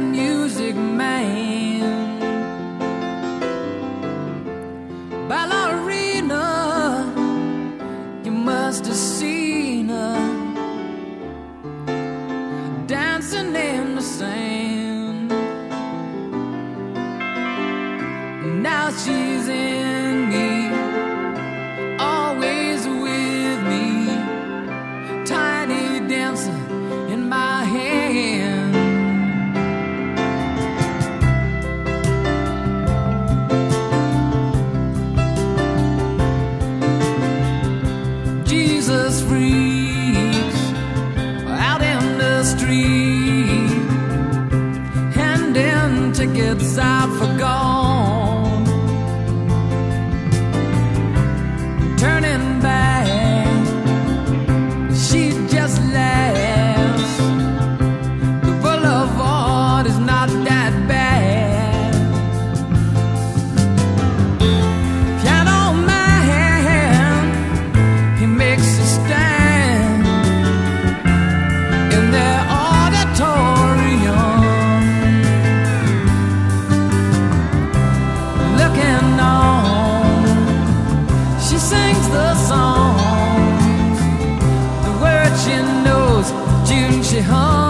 music man. Ballerina You must have seen her Dancing in the sand. Now she I've forgotten. the songs, the words she knows, tunes she hums.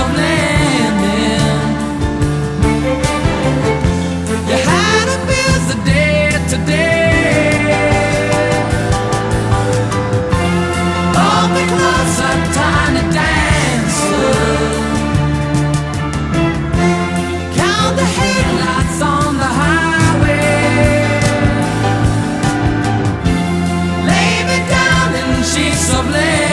of landing. You had a the day today, all because a tiny dancer count the headlights on the highway, lay me down and she's of land.